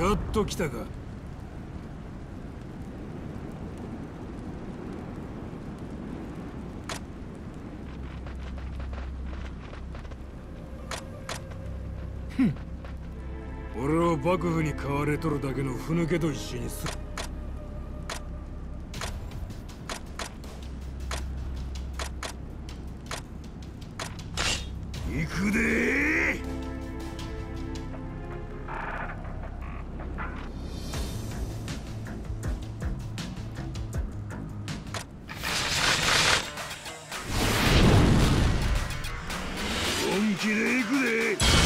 やっと来たか。俺を幕府に買われとるだけのふぬけと一緒にす行くで気でいくで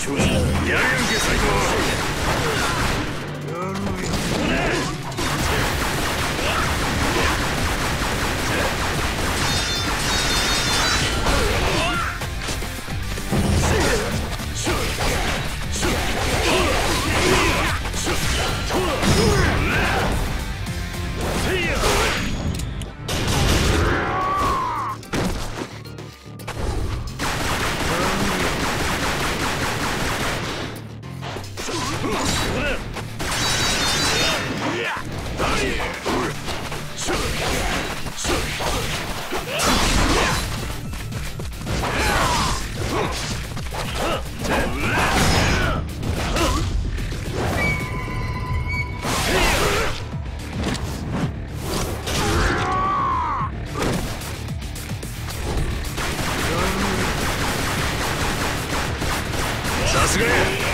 調子やるやんけ最高。さすがや。